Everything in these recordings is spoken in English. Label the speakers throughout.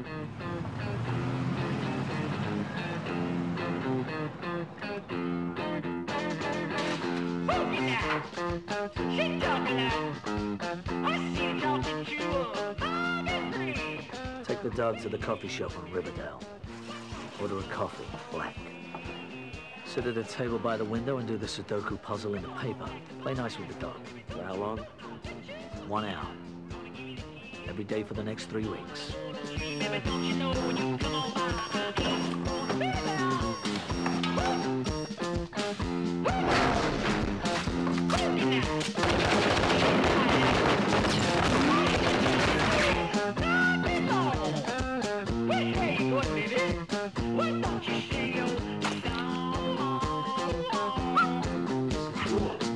Speaker 1: Take the dog to the coffee shop on Riverdale. Order a coffee, black. Sit at a table by the window and do the Sudoku puzzle in the paper. Play nice with the dog.
Speaker 2: For how long?
Speaker 1: One hour. Every day for the next three weeks.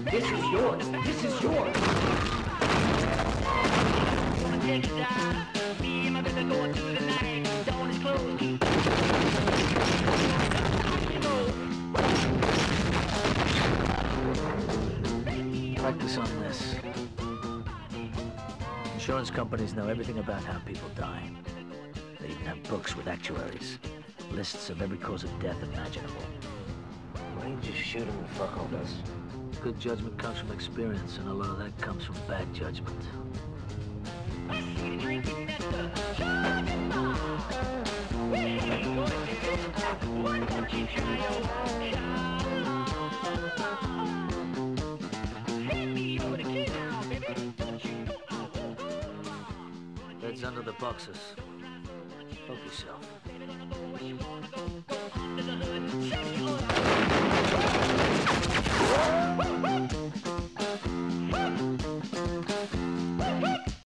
Speaker 2: This is yours. This is yours.
Speaker 1: Practice on this. Insurance companies know everything about how people die. They even have books with actuaries. Lists of every cause of death imaginable.
Speaker 2: Why don't you just shoot him and fuck all this?
Speaker 1: Good judgment comes from experience, and a lot of that comes from bad judgment. Under the boxes. Help yourself.